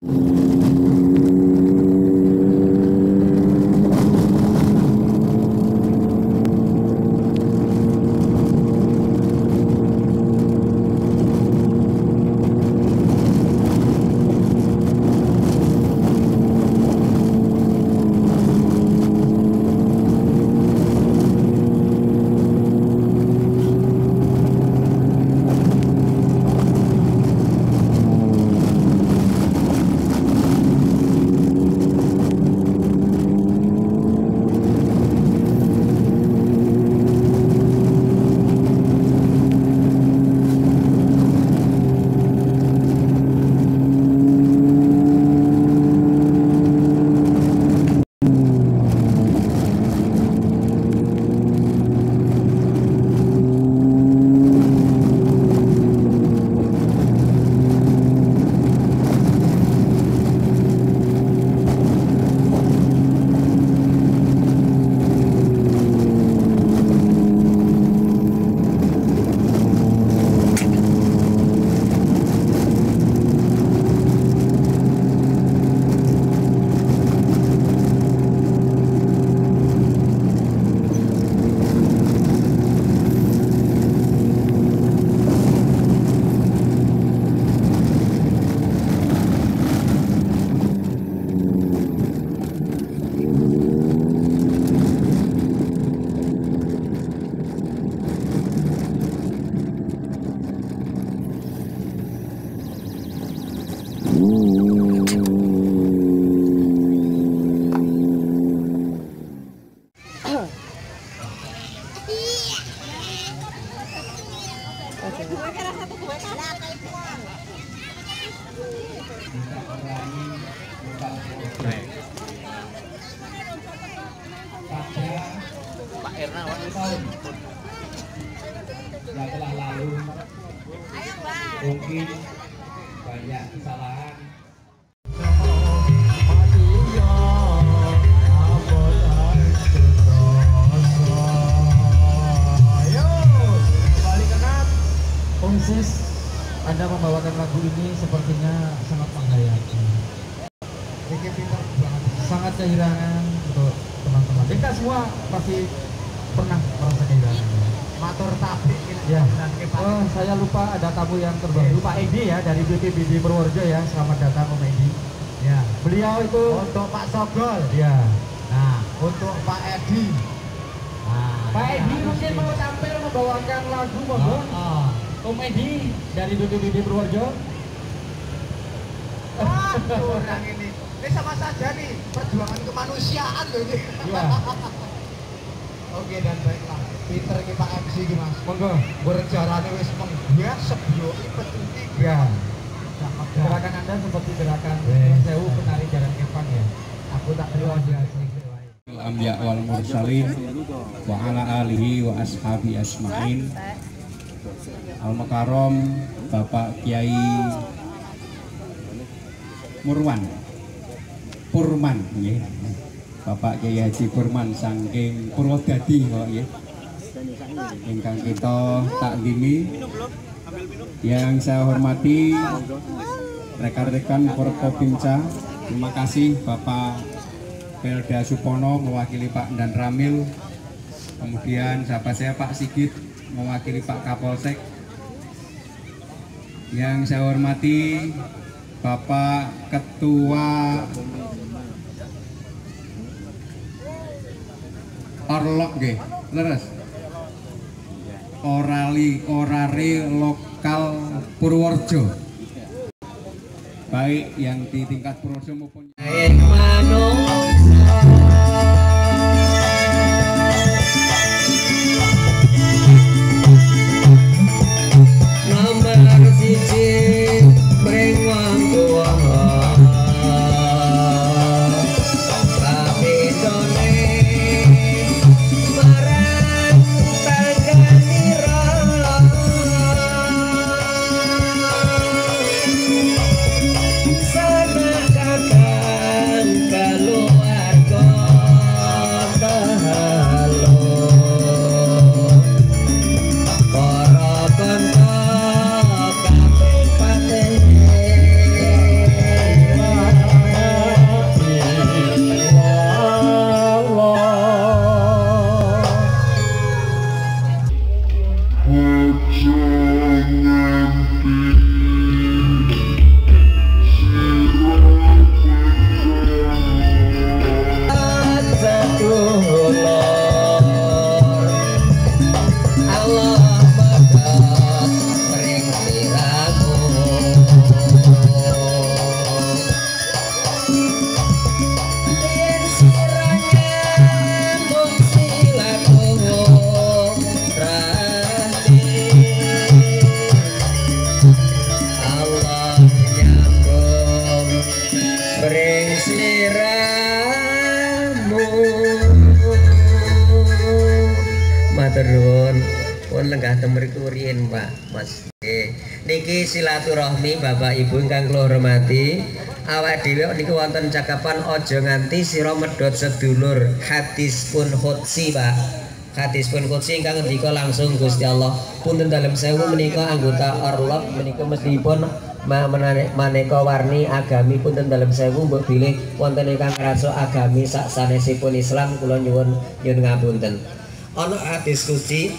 you Pak Ernawan yang telah lalu mungkin banyak kesalahan kehilangan untuk teman-teman. Kita semua pasti pernah merasa kehilangan. matur tabik Ya. Oh, saya lupa ada tamu yang terbaru Pak Edi ya dari BPBD Purworejo ya. Selamat datang Om Edi. ya Beliau itu untuk Pak Sogol ya. nah untuk Pak Edi nah, Pak Edi mungkin mau tampil membawakan lagu Oh, monggo. oh. Om Edi dari BPBD Purworejo. Waduh, orang ini ini sama saja nih perjuangan kemanusiaan loh ini Iya. oke dan baiklah Peter ki Pak MC ki Mas Monggo. berjarane wis menghias sebioki petuti Ya. Gerakan Anda seperti gerakan. Sewu penari jalan kepang ya. Aku tak terima kasih. Al-Anbiya wal Mursalin wa ala alihi wa ashabi asma'in Al Makarom Bapak Kiai Murwan Purman nggih. Bapak Kiai Haji Purman saking Purwodadi kok nggih. Ingkang kita taklimi yang saya hormati rekan-rekan Forkopimca terima kasih Bapak Pelda Supono mewakili Pak Dan Ramil. Kemudian sahabat saya Pak Sigit mewakili Pak Kapolsek. Yang saya hormati Bapak Ketua Orlok nggih. Leres Orali Orare lokal Purworejo. Baik yang di tingkat Purworejo maupun Bapak Ibu ingkang kula hormati awak dhewe niku wonten cakapan aja nganti sira medhot sedulur hadis pun khotsi Pak. Hadis pun qudsi ingkang ngendika langsung Gusti Allah. Punten dalem sewu menika anggota Orlok menika menane- maneka warni agami. Punten dalem sewu mbok bilih wonten ingkang ngrasa agami sak sanesipun Islam kula nyuwun nyuwun ngapunten. Ana hadis qudsi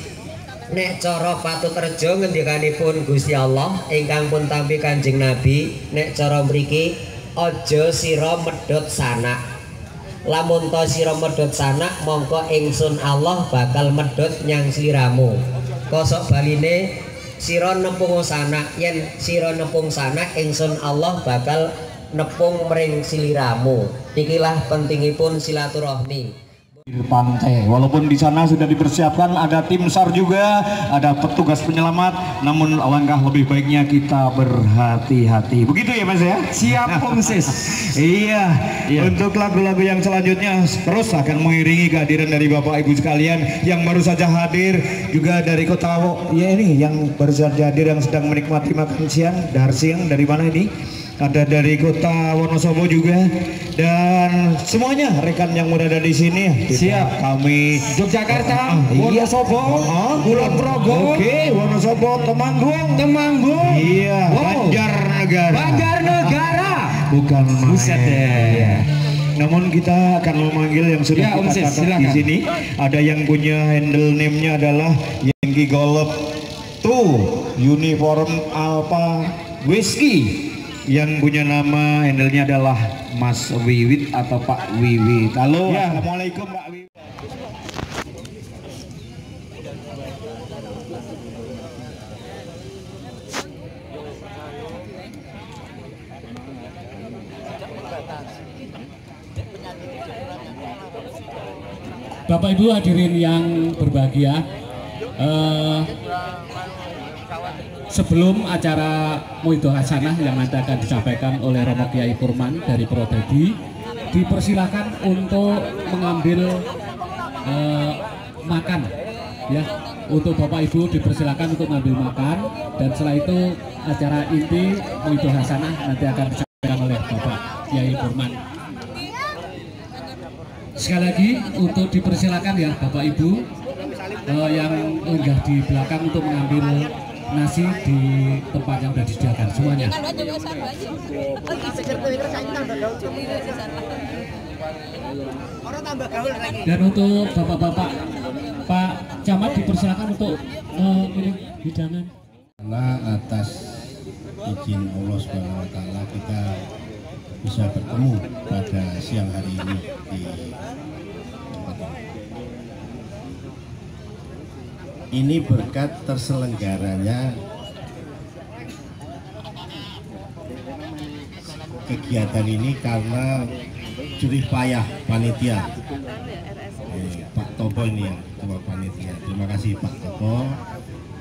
nek cara patut rejo ngendikanipun Gusti Allah ingkang pun tampi Kanjeng Nabi nek cara mriki aja sira medhot sanak. Lamun to sira medhot sanak mongko ingsun Allah bakal medhot nyang sliramu. Kosok baline sira nepung sanak yen sira nepung sanak ingsun Allah bakal nepung mring sliramu. Ikilah pentingipun silaturahmi di pantai. Walaupun di sana sudah dipersiapkan ada tim SAR juga, ada petugas penyelamat, namun alangkah lebih baiknya kita berhati-hati. Begitu ya Mas ya? Siap Om Sis. iya. Untuk lagu-lagu yang selanjutnya terus akan mengiringi kehadiran dari Bapak Ibu sekalian yang baru saja hadir juga dari Kota Wo- ya ini yang baru saja hadir yang sedang menikmati makan siang, dahar siang dari mana ini? Ada dari kota Wonosobo juga dan semuanya rekan yang berada di sini siap kami Yogyakarta, iya Wonosobo, Kulon Progo, oke Wonosobo Temanggung Temanggung, iya Wow. Banjarnegara Banjarnegara. bukan main Buset deh. Iya. Namun kita akan memanggil yang sudah Ya, kita Sis, catat di sini. Ada yang punya handle name-nya adalah Yankee Golf 2 Uniform Alpha Whiskey. Yang punya nama handle-nya adalah Mas Wiwit atau Pak Wiwit. Halo, Ya. Assalamualaikum Pak Wiwit. Bapak Ibu hadirin yang berbahagia, eh, sebelum acara Muido Hasanah yang nanti akan disampaikan oleh Romo Kiai Purman dari Prodedi, dipersilakan untuk mengambil eh, makan, ya. Untuk Bapak Ibu dipersilakan untuk mengambil makan dan setelah itu acara inti Muido Hasanah nanti akan disampaikan oleh Bapak Kiai Purman. Sekali lagi untuk dipersilakan ya Bapak Ibu eh, yang enggak di belakang untuk mengambil nasi di tempat yang sudah disediakan semuanya. Dan untuk bapak-bapak Pak Camat dipersilakan untuk memilih hidangan. Karena atas izin Allah Subhanahu wa taala kita bisa bertemu pada siang hari ini di tempat ini. Ini berkat terselenggaranya kegiatan ini karena jerih payah panitia eh, Pak Topo ini yang ketua panitia. Terima kasih Pak Topo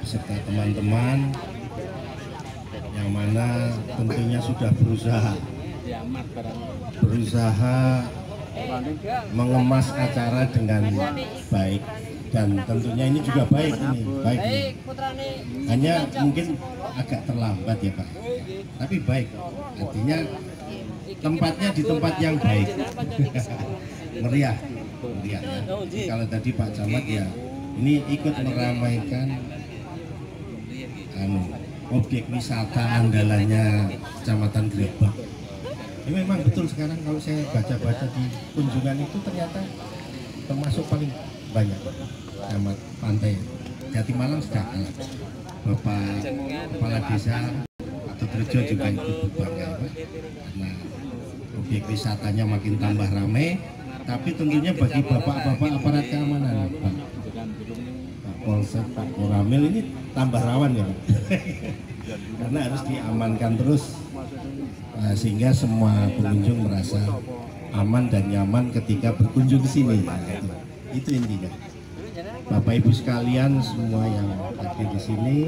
beserta teman-teman yang mana tentunya sudah berusaha berusaha mengemas acara dengan baik dan tentunya ini juga baik ini baik hanya mungkin agak terlambat ya Pak. Tapi baik artinya tempatnya di tempat yang baik. Meriah meriah. Ya. kalau tadi Pak Camat ya ini ikut meramaikan anu objek wisata andalannya Kecamatan Grebek. ini memang betul sekarang kalau saya baca-baca di kunjungan itu ternyata termasuk paling banyak camat pantai. Jatimalang sudah kalah Bapak Kepala Desa Pak Tejo juga ikut berbangga Pak. Karena objek wisatanya makin tambah ramai tapi tentunya bagi bapak-bapak aparat keamanan Pak. Polsek, Pak Koramil ini tambah rawan ya karena harus diamankan terus Nah, sehingga semua pengunjung merasa aman dan nyaman ketika berkunjung ke sini. Nah, itu intinya. Bapak Ibu sekalian semua yang hadir di sini,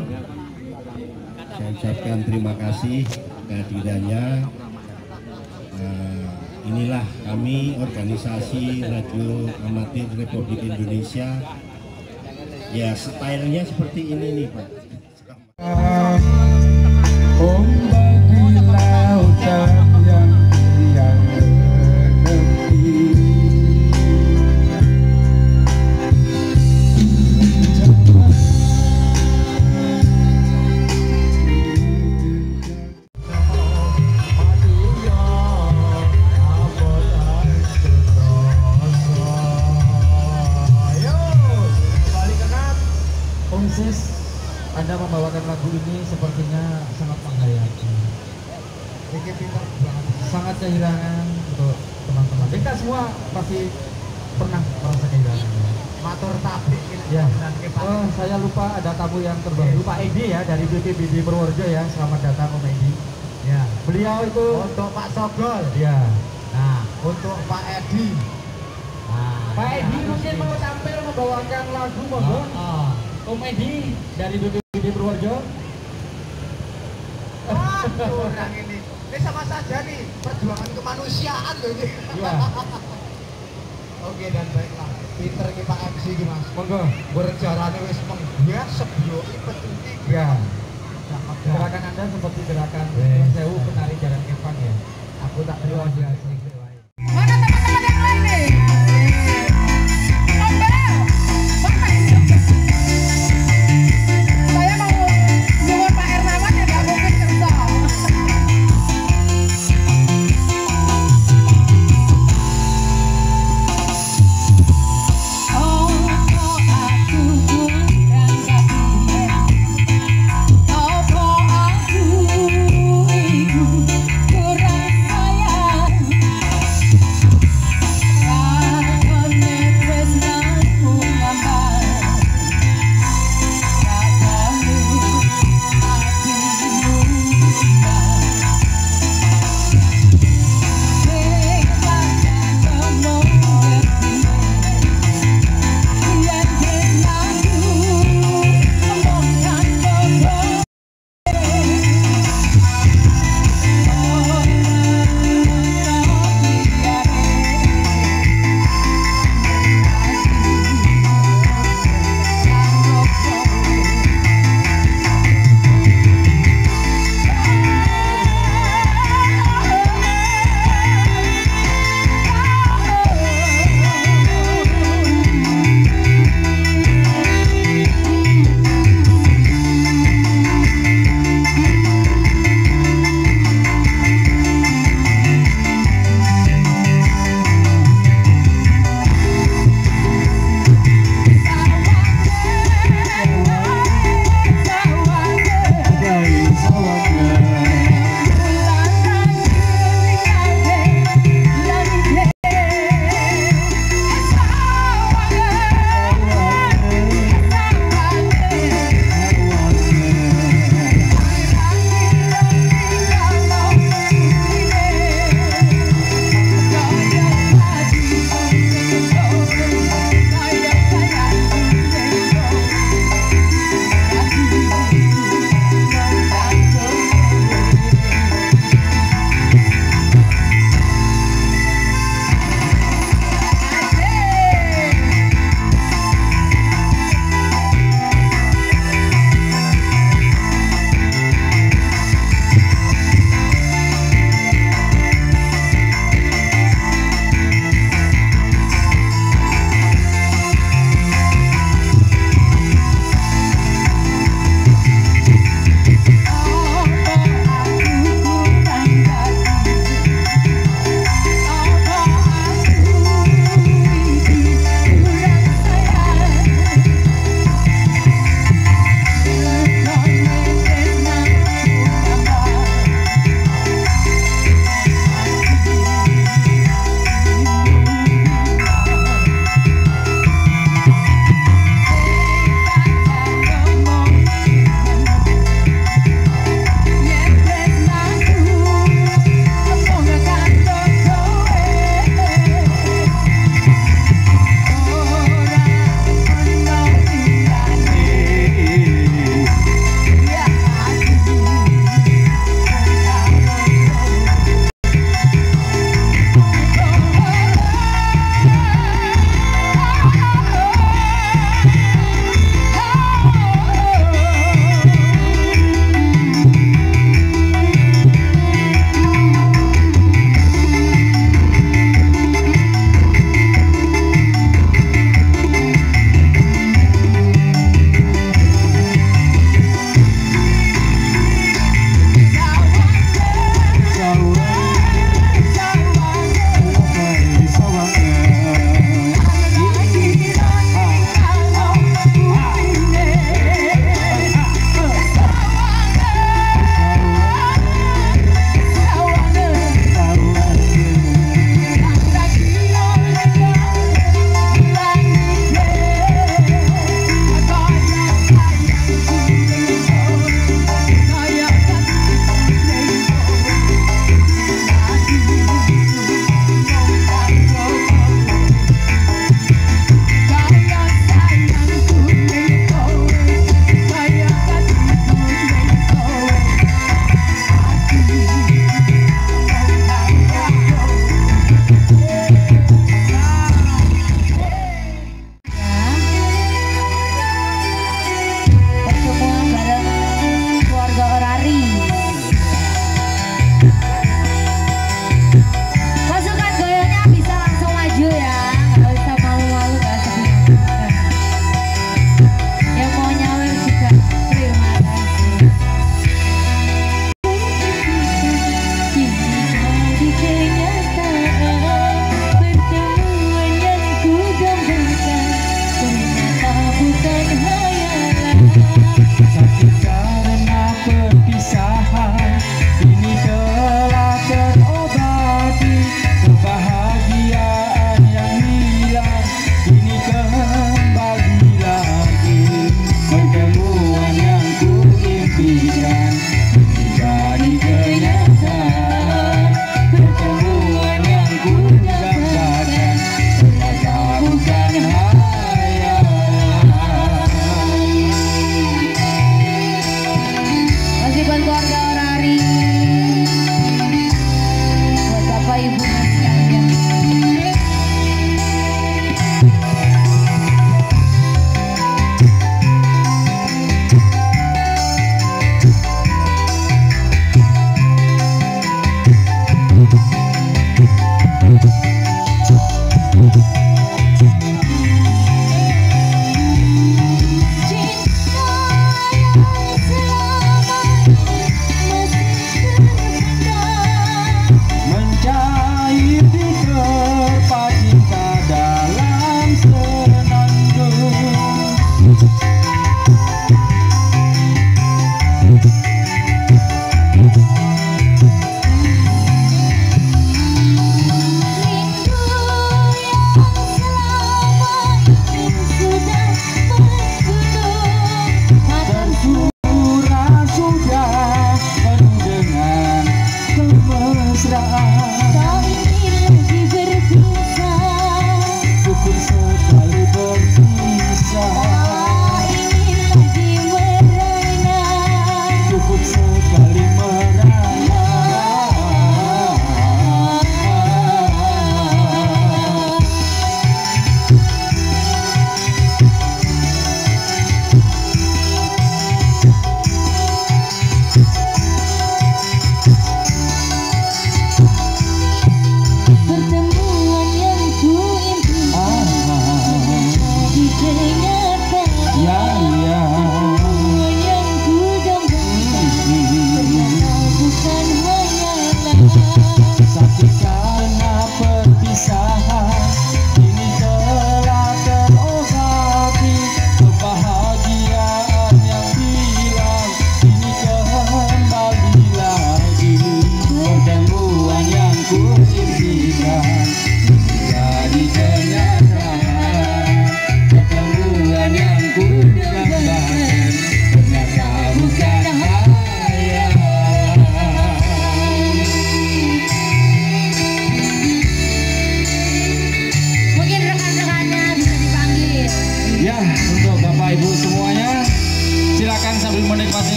saya ucapkan terima kasih kehadirannya. Eh, inilah kami organisasi radio amatir Republik Indonesia. Ya, stylenya seperti ini nih, Pak. Gerakan Anda seperti gerakan Sewu penari jalan kepan ya. Aku tak terima sih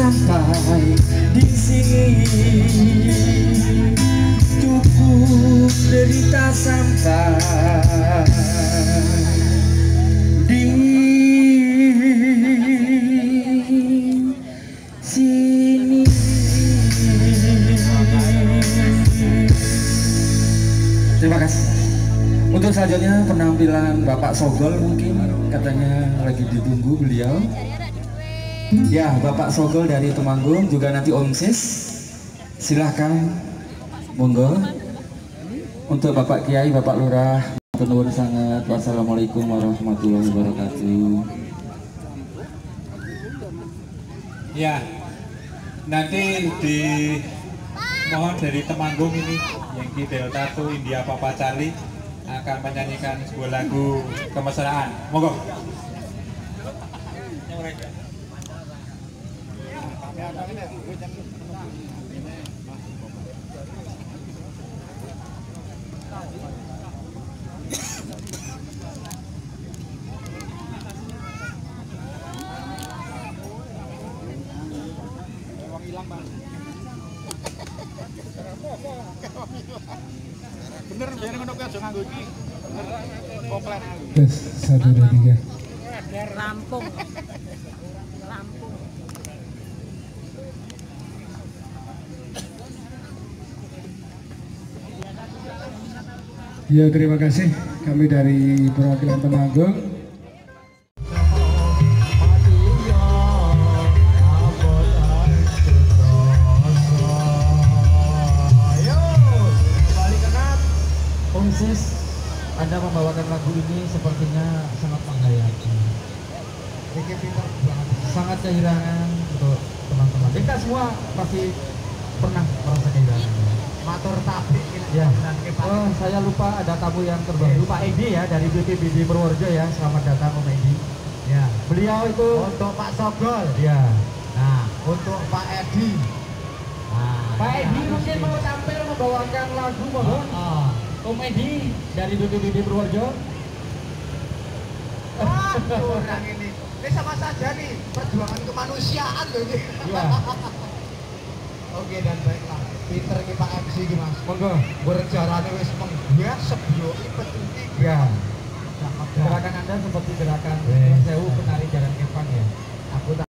sampai di sini. Cukup derita sampai di sini. Terima kasih. Untuk selanjutnya penampilan Bapak Sogol mungkin katanya lagi ditunggu beliau ya Bapak Sogol dari Temanggung juga nanti Om Sis. Silahkan monggo. Untuk Bapak Kiai Bapak Lurah Tenur sangat. Wassalamualaikum warahmatullahi wabarakatuh. Ya, nanti di mohon dari Temanggung ini yang di Delta tuh India Papa Charlie akan menyanyikan sebuah lagu kemesraan. Monggo. Ya terima kasih. Kami dari perwakilan Temanggung. Anda membawakan lagu ini sepertinya sangat menggayati sangat kehilangan untuk teman-teman. Kita semua pasti pernah merasa kehilangan. Matur Ya, oh, saya lupa ada tamu yang terbaru Pak Edi ya dari BPBD Purworejo ya. Selamat datang Om Edi. Ya, beliau itu untuk Pak Sogol. Ya. Nah, untuk Pak Edi. Nah, Pak ini Edi harus mungkin mau tampil membawakan lagu monggo. Ah. Om Edi dari BPBD Purworejo. Waduh, orang ini. Ini sama saja nih perjuangan kemanusiaan loh ini. Iya. Oke dan baiklah. Pinter ki Pak MC ki Mas. Monggo. Berjarane wis menghias sebelum pecuti. Ya. Gerakan Anda seperti gerakan. Sewu penari jalan kepang ya.